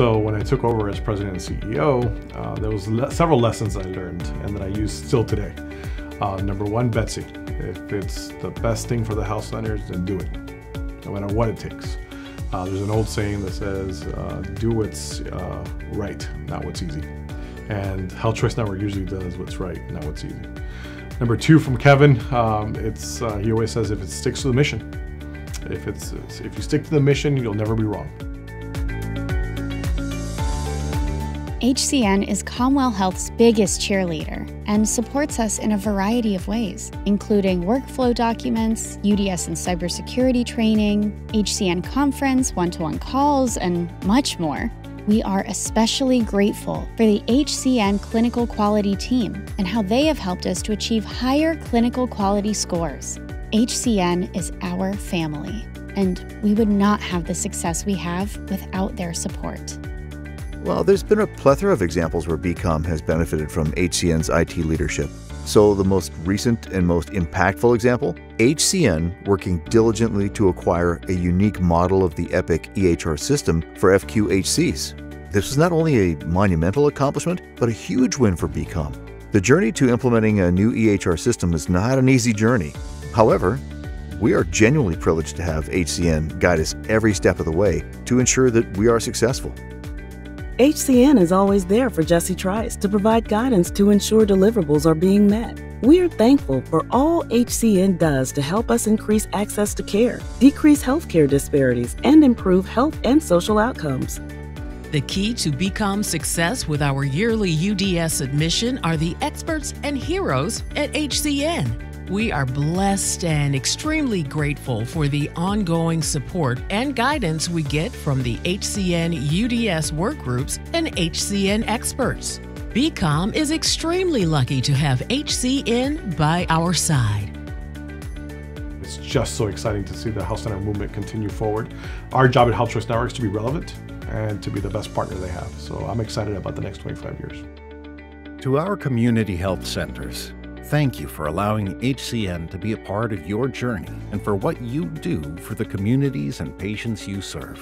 So when I took over as president and CEO, uh, there was le- several lessons I learned and that I use still today. Uh, number one, Betsy. If it's the best thing for the health centers, then do it, no matter what it takes. Uh, there's an old saying that says, uh, "Do what's uh, right, not what's easy." And Health Choice Network usually does what's right, not what's easy. Number two from Kevin, um, it's uh, he always says, "If it sticks to the mission, if it's if you stick to the mission, you'll never be wrong." HCN is CommWell Health's biggest cheerleader and supports us in a variety of ways, including workflow documents, UDS and cybersecurity training, HCN conference, one to one calls, and much more. We are especially grateful for the HCN clinical quality team and how they have helped us to achieve higher clinical quality scores. HCN is our family, and we would not have the success we have without their support. Well, there's been a plethora of examples where BCOM has benefited from HCN's IT leadership. So, the most recent and most impactful example HCN working diligently to acquire a unique model of the Epic EHR system for FQHCs. This was not only a monumental accomplishment, but a huge win for BCOM. The journey to implementing a new EHR system is not an easy journey. However, we are genuinely privileged to have HCN guide us every step of the way to ensure that we are successful. HCN is always there for Jesse Trice to provide guidance to ensure deliverables are being met. We are thankful for all HCN does to help us increase access to care, decrease healthcare disparities, and improve health and social outcomes. The key to BCOM success with our yearly UDS admission are the experts and heroes at HCN. We are blessed and extremely grateful for the ongoing support and guidance we get from the HCN UDS workgroups and HCN experts. BCOM is extremely lucky to have HCN by our side. It's just so exciting to see the health center movement continue forward. Our job at Health Choice Network is to be relevant and to be the best partner they have. So I'm excited about the next 25 years. To our community health centers, Thank you for allowing HCN to be a part of your journey and for what you do for the communities and patients you serve.